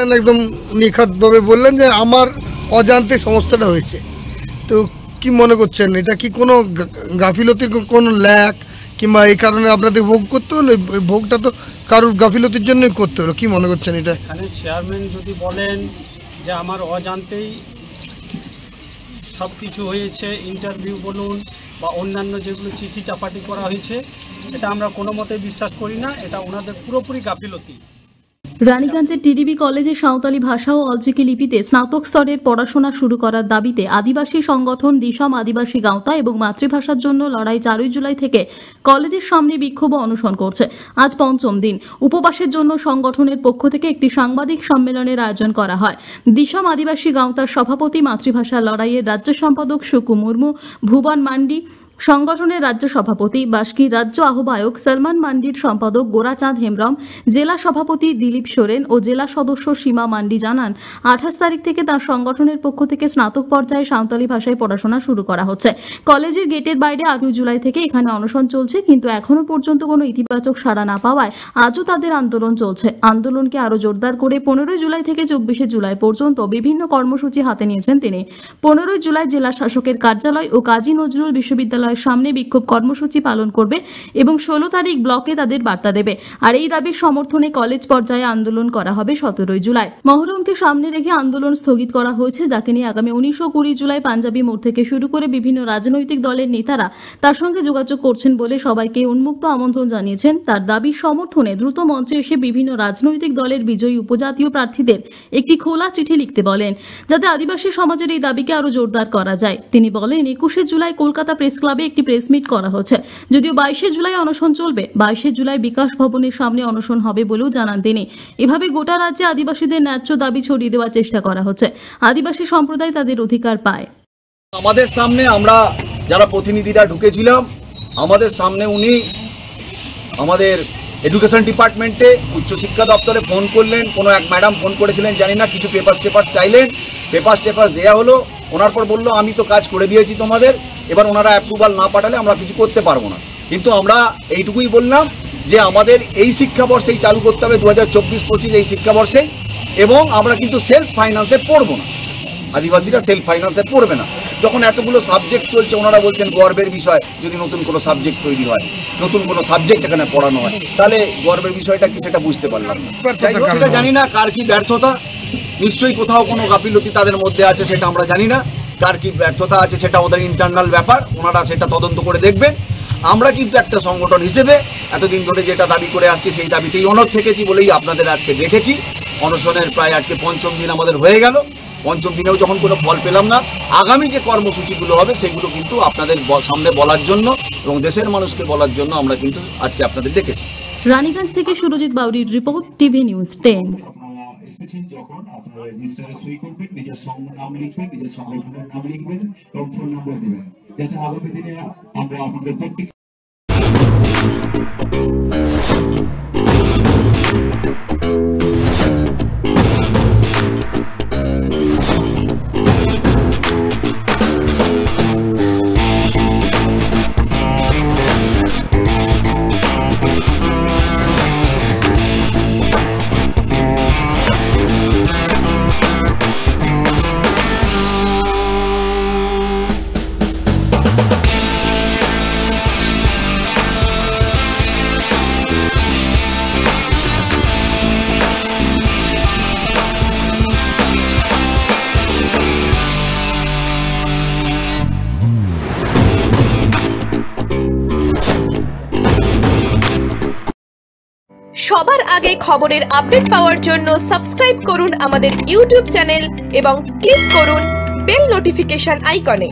একদম নিখাতভাবে বললেন যে আমার অজান্তে সমস্যাটা হয়েছে। তো কি মনে করছেন? এটা কি কোনো গাফিলতির কোনো ল্যাক কিংবা এই কারণে আপনাদের ভোগ করতে হলো? ভোগটা তো কারোর গাফিলতির জন্যই করতে হলো। কি মনে করছেন এটা? এখানে চেয়ারম্যান যদি বলেন যে আমার অজান্তেই সব কিছু হয়েছে, ইন্টারভিউ বলুন বা অন্যান্য যেগুলো চিঠি চাপাটি করা হয়েছে, এটা আমরা কোনো মতে বিশ্বাস করি না। এটা ওনাদের পুরোপুরি গাফিলতি। রানীগঞ্জের টিডিবি কলেজে সাঁওতালি ভাষা ও অলচিকি লিপিতে স্নাতক স্তরের পড়াশোনা শুরু করার দাবিতে আদিবাসী সংগঠন দিশম আদিবাসী গাঁওতা এবং মাতৃভাষার জন্য লড়াই চারই জুলাই থেকে কলেজের সামনে বিক্ষোভ অনশন করছে। আজ পঞ্চম দিন। উপবাসের জন্য সংগঠনের পক্ষ থেকে একটি সাংবাদিক সম্মেলনের আয়োজন করা হয়। দিশম আদিবাসী গাঁওতার সভাপতি মাতৃভাষা লড়াইয়ের রাজ্য সম্পাদক সুকু মুর্মু, ভুবন মান্ডি সংগঠনের রাজ্য সভাপতি বাস্কির রাজ্য আহ্বায়ক সলমান মান্ডির সম্পাদক গোরাচাঁদ হেমব্রম, জেলা সভাপতি দিলীপ সোরেন ও জেলা সদস্য সীমা মান্ডি জানান, আঠাশ তারিখ থেকে তার সংগঠনের পক্ষ থেকে স্নাতক পর্যায়ে সাঁওতালি ভাষায় পড়াশোনা শুরু করা হচ্ছে। কলেজের গেটের বাইরে আটই জুলাই থেকে এখানে অনশন চলছে, কিন্তু এখনও পর্যন্ত কোনো ইতিবাচক সাড়া না পাওয়ায় আজও তাদের আন্দোলন চলছে। আন্দোলনকে আরও জোরদার করে পনেরোই জুলাই থেকে চব্বিশে জুলাই পর্যন্ত বিভিন্ন কর্মসূচি হাতে নিয়েছেন তিনি। পনেরোই জুলাই জেলা শাসকের কার্যালয় ও কাজী নজরুল বিশ্ববিদ্যালয়ের সামনে বিক্ষোভ কর্মসূচি পালন করবে এবং ষোলো তারিখ ব্লকে তাদের বার্তা দেবে। আর এই দাবির সমর্থনে কলেজ পর্যায়ে আন্দোলন করা হবে সতেরোই জুলাই। মহরমকে সামনে রেখে আন্দোলন স্থগিত করা হয়েছে, যাকে নিয়ে আগামী উনিশশো কুড়ি জুলাই পাঞ্জাবি মোড় থেকে শুরু করে বিভিন্ন রাজনৈতিক দলের নেতারা তার সঙ্গে যোগাযোগ করছেন বলে সবাইকে উন্মুক্ত আমন্ত্রণ জানিয়েছেন। তার দাবির সমর্থনে দ্রুত মঞ্চে এসে বিভিন্ন রাজনৈতিক দলের বিজয়ী উপজাতীয় প্রার্থীদের একটি খোলা চিঠি লিখতে বলেন, যাতে আদিবাসী সমাজের এই দাবিকে আরও জোরদার করা যায়। তিনি বলেন, একুশে জুলাই কলকাতা প্রেস ক্লাবে একটি প্রেস মিট করা হচ্ছে। যদিও বাইশে জুলাই অনশন চলবে, বাইশে জুলাই বিকাশ ভবনের সামনে অনশন হবে বলেও জানান তিনি। এভাবে গোটা রাজ্যে আদিবাসীদের ন্যায্য দাবি ছড়িয়ে দেওয়ার চেষ্টা করা হচ্ছে। আদিবাসী সম্প্রদায় তাদের অধিকার পায়। আমাদের সামনে আমরা যারা প্রতিনিধিরা ঢুকেছিলাম, আমাদের সামনে উনি আমাদের এডুকেশন ডিপার্টমেন্টে উচ্চশিক্ষা দপ্তরে ফোন করলেন। কোনো এক ম্যাডাম ফোন করেছিলেন, জানি না, কিছু পেপার টেপার চাইলেন। পেপার টেপার দেওয়া হলো। ওনার পর বলল আমি তো কাজ করে দিয়েছি তোমাদের এবার ওনারা অ্যাপ্রুভাল না পাঠালে আমরা কিছু করতে পারব না। কিন্তু আমরা এইটুকুই বললাম যে আমাদের এই শিক্ষাবর্ষেই চালু করতে হবে দু হাজার চব্বিশ পঁচিশ এই শিক্ষাবর্ষেই এবং আমরা কিন্তু সেলফ ফাইন্যান্সে পড়ব না। আদিবাসীরা সেলফ ফাইন্যান্সে পড়বে না। যখন এতগুলো সাবজেক্ট চলছে ওনারা বলছেন গর্বের বিষয় যদি নতুন কোনো সাবজেক্ট তৈরি হয় নতুন কোনো সাবজেক্ট এখানে পড়ানো হয় তাহলে গর্বের বিষয়টা কি সেটা বুঝতে পারলাম না। সেটা জানি না কার কি ব্যর্থতা নিশ্চয়ই কোথাও কোনো গাফিলতি তাদের মধ্যে আছে, সেটা আমরা জানি না। কার কি ব্যর্থতা আছে, সেটা ওদের ইন্টারনাল ব্যাপার। ওনারা সেটা তদন্ত করে দেখবেন। আমরা কিন্তু একটা সংগঠন হিসেবে এতদিন ধরে যেটা দাবি করে আসছি, সেই দাবিতেই অনর থেকেছি বলেই আপনাদের আজকে দেখেছি। অনশনের প্রায় আজকে পঞ্চম দিন আমাদের হয়ে গেল। পঞ্চম দিনেও যখন কোনো ফল পেলাম না, আগামী যে কর্মসূচিগুলো হবে, সেগুলো কিন্তু আপনাদের সামনে বলার জন্য এবং দেশের মানুষকে বলার জন্য আমরা কিন্তু আজকে আপনাদের দেখেছি। রানীগঞ্জ থেকে সুরজিৎ বাউরির রিপোর্ট টিভি নিউজ টেন। এসেছেন যখন আপনারা রেজিস্টারে সই করবেন, নিজের নাম লিখবেন, নিজের সংগঠনের নাম লিখবেন এবং ফোন নম্বর দেবেন। যাতে আগামী দিনে আমরা আপনাদের প্রত্যেক সবার আগে খবরের আপডেট পাওয়ার জন্য সাবস্ক্রাইব করুন আমাদের ইউটিউব চ্যানেল এবং ক্লিক করুন বেল নোটিফিকেশন আইকনে।